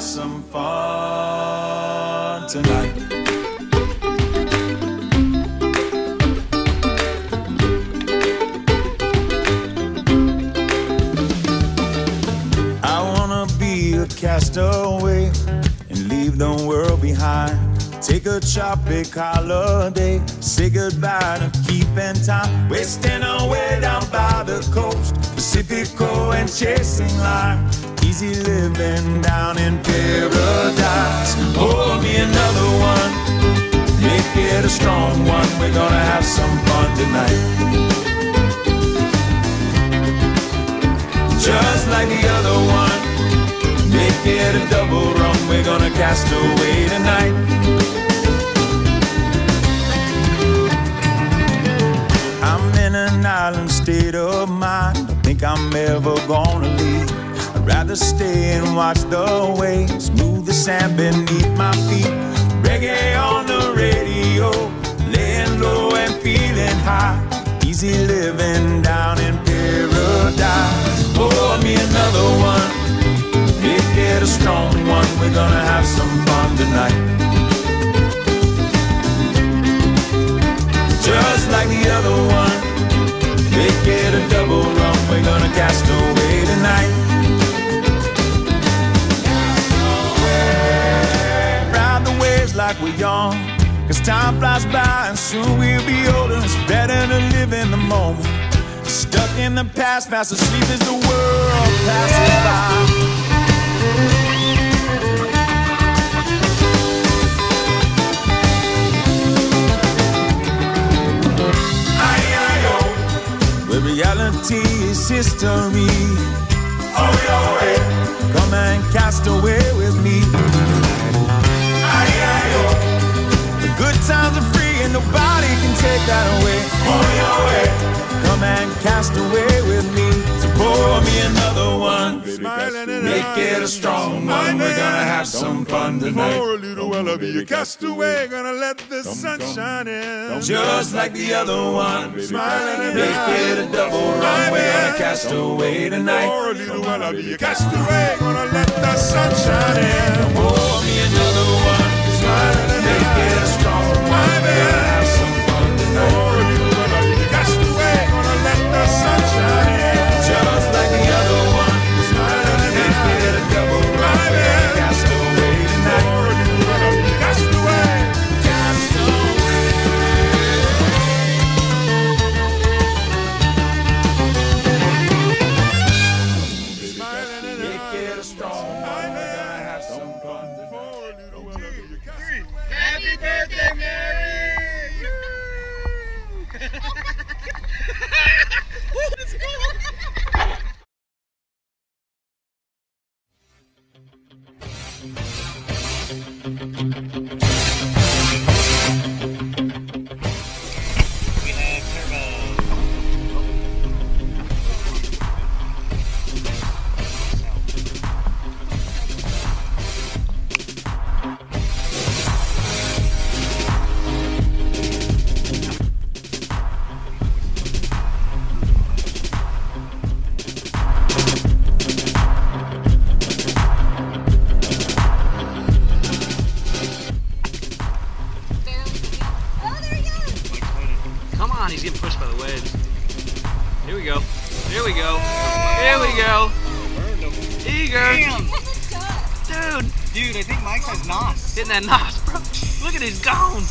some fun tonight. I wanna be a castaway and leave the world behind. Take a tropic holiday, say goodbye to keeping time. Wasting away down by the coast, Pacifico and chasing lime. Easy living down in paradise. Pour me another one, make it a strong one. We're gonna have some fun tonight. Just like the other one, make it a double. We're gonna cast away tonight. I'm in an island state of mind. Don't think I'm ever gonna leave. I'd rather stay and watch the waves move the sand beneath my feet. Reggae on the radio, laying low and feeling high. Easy living down in paradise. Pour me another one, strong one. We're gonna have some fun tonight. just like the other one. Make it a double rum, we're gonna cast away tonight. Ride the waves like we're young, cause time flies by and soon we'll be older. It's better to live in the moment. Stuck in the past, fast asleep as the world passes by. Reality is history. Yeah, yeah. Come and cast away with me. Aye, aye, oh. The good times are free and nobody can take that away. Yeah, yeah. Come and cast away with me. Smiling in Make it a strong one. We're gonna have some fun tonight. For a little while I'll be a castaway, gonna let the sun shine in. Just like the other one. Smiling in Make it a double run. We're gonna cast away tonight. For a little while I'll be a castaway, gonna let the sun shine in. Pour me another one. Smiling in Make it a strong one. Strong one. We're gonna have some fun. Happy birthday, Mary! Let's go! We on, he's getting pushed by the waves. Here we go. Here we go. Here we go. Eager. Damn! Dude, Dude, I think Mike has NOS. hitting that nos, bro. Look at his gone.